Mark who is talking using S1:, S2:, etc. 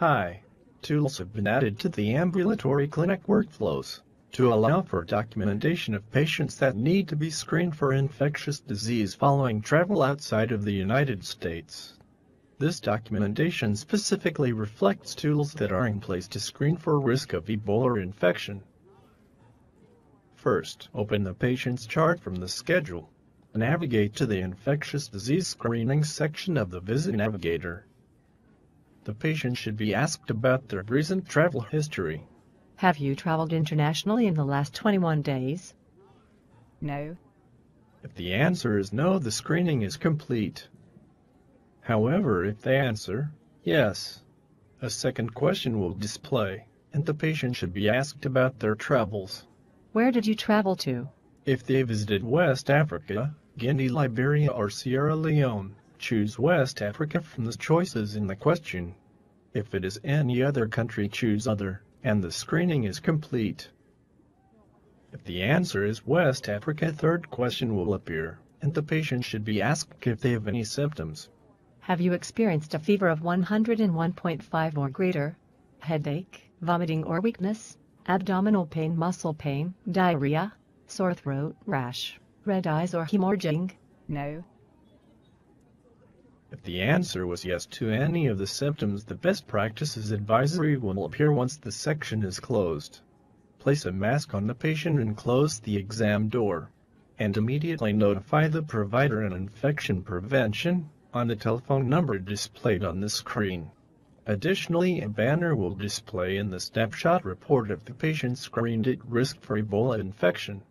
S1: Hi. Tools have been added to the ambulatory clinic workflows to allow for documentation of patients that need to be screened for infectious disease following travel outside of the United States. This documentation specifically reflects tools that are in place to screen for risk of Ebola infection. First, open the patient's chart from the schedule. Navigate to the infectious disease screening section of the Visit Navigator. The patient should be asked about their recent travel history.
S2: Have you traveled internationally in the last 21 days?
S3: No.
S1: If the answer is no, the screening is complete. However, if they answer yes, a second question will display, and the patient should be asked about their travels.
S2: Where did you travel to?
S1: If they visited West Africa, Guinea, Liberia, or Sierra Leone, choose West Africa from the choices in the question. If it is any other country, choose Other, and the screening is complete. If the answer is West Africa, third question will appear, and the patient should be asked if they have any symptoms.
S2: Have you experienced a fever of 101.5 or greater? Headache, vomiting or weakness? Abdominal pain, muscle pain, diarrhea, sore throat, rash, red eyes or hemorrhaging?
S3: No.
S1: If the answer was yes to any of the symptoms, the best practices advisory will appear once the section is closed. Place a mask on the patient and close the exam door. And immediately notify the provider and infection prevention on the telephone number displayed on the screen. Additionally, a banner will display in the snapshot report if the patient screened at risk for Ebola infection.